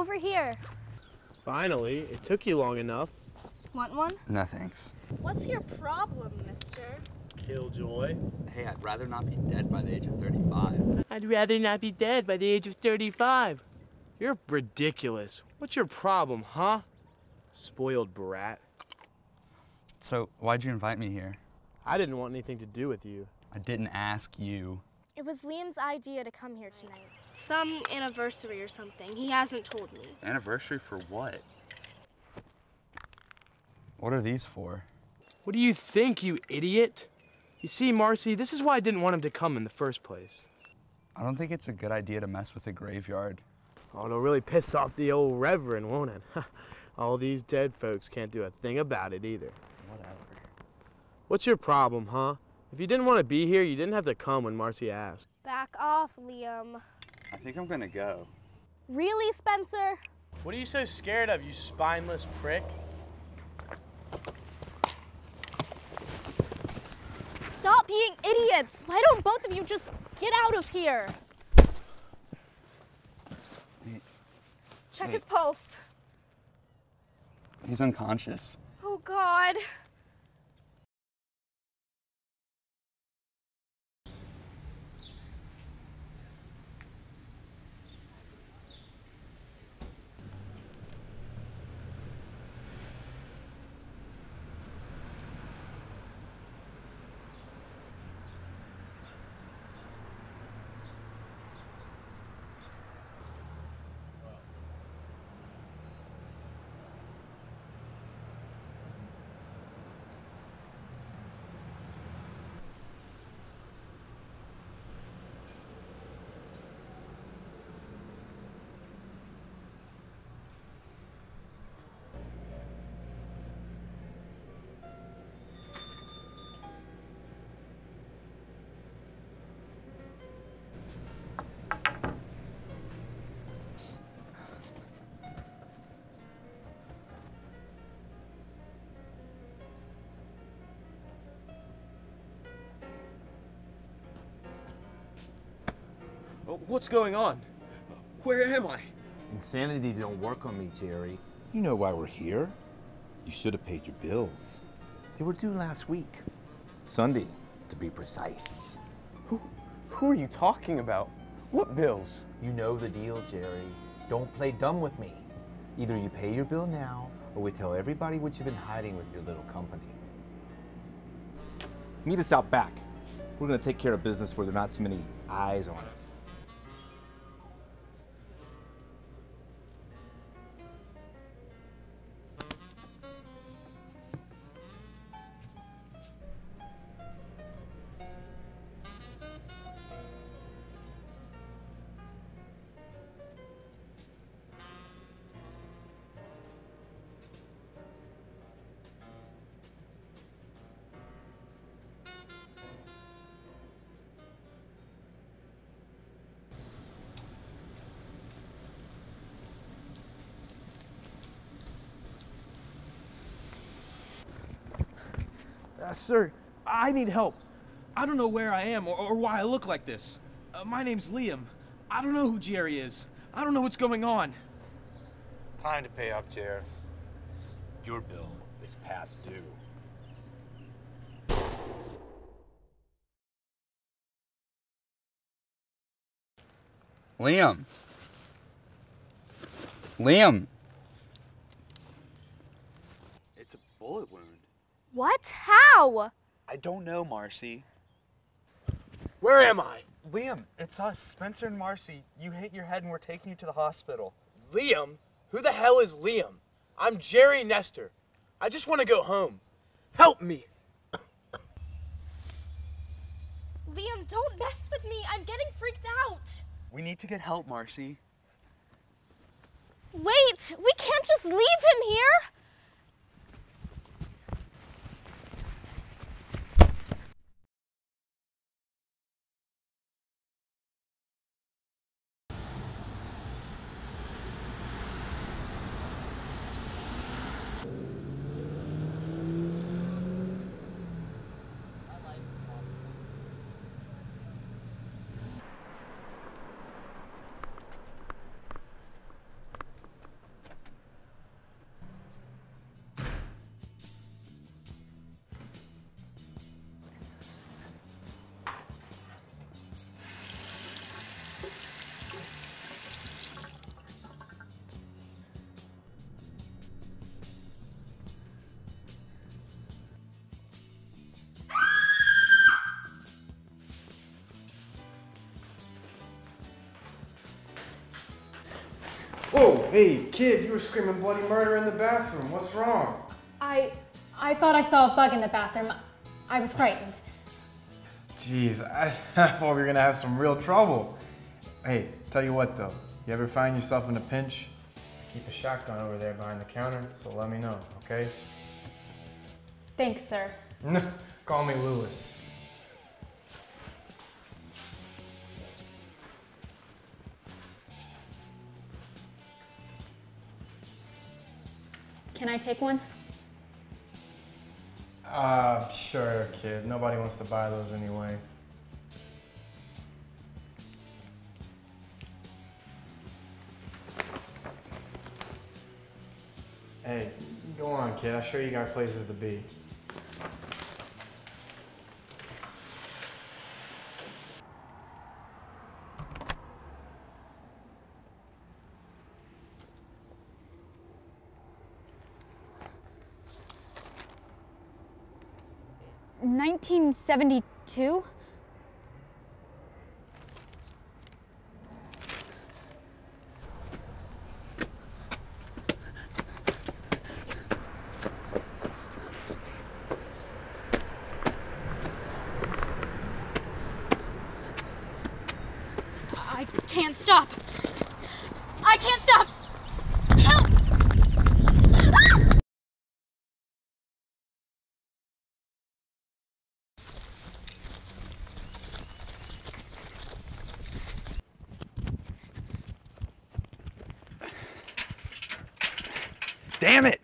over here. Finally, it took you long enough. Want one? No thanks. What's your problem, mister? Killjoy. Hey, I'd rather not be dead by the age of 35. I'd rather not be dead by the age of 35. You're ridiculous. What's your problem, huh? Spoiled brat. So, why'd you invite me here? I didn't want anything to do with you. I didn't ask you. It was Liam's idea to come here tonight. Some anniversary or something. He hasn't told me. Anniversary for what? What are these for? What do you think, you idiot? You see, Marcy, this is why I didn't want him to come in the first place. I don't think it's a good idea to mess with a graveyard. Oh, it'll really piss off the old reverend, won't it? All these dead folks can't do a thing about it either. Whatever. What's your problem, huh? If you didn't want to be here, you didn't have to come when Marcy asked. Back off, Liam. I think I'm gonna go. Really, Spencer? What are you so scared of, you spineless prick? Stop being idiots! Why don't both of you just get out of here? Hey. Check Hey. his pulse. He's unconscious. Oh, God. What's going on? Where am I? Insanity don't work on me, Jerry. You know why we're here. You should have paid your bills. They were due last week. Sunday, to be precise. Who who are you talking about? What bills? You know the deal, Jerry. Don't play dumb with me. Either you pay your bill now, or we tell everybody what you've been hiding with your little company. Meet us out back. We're gonna take care of business where there are not so many eyes on us. Uh, sir, I need help. I don't know where I am or, or why I look like this. Uh, my name's Liam. I don't know who Jerry is. I don't know what's going on. Time to pay up, Jer. Your bill is past due. Liam. Liam. It's a bullet wound. What? How? I don't know, Marcy. Where am I? Liam, it's us, Spencer and Marcy. You hit your head and we're taking you to the hospital. Liam? Who the hell is Liam? I'm Jerry Nestor. I just want to go home. Help me. Liam, don't mess with me. I'm getting freaked out. We need to get help, Marcy. Wait, we can't just leave him here. Hey, kid, you were screaming bloody murder in the bathroom. What's wrong? I I thought I saw a bug in the bathroom. I was frightened. Jeez, I, thought we were gonna have some real trouble. Hey, tell you what though, you ever find yourself in a pinch? Keep a shotgun over there behind the counter, so let me know, okay? Thanks, sir. Call me Lewis. Can I take one? Uh, sure, kid. Nobody wants to buy those anyway. Hey, go on, kid. I'm sure you got places to be. Nineteen seventy-two. I can't stop. I can't stop. Damn it!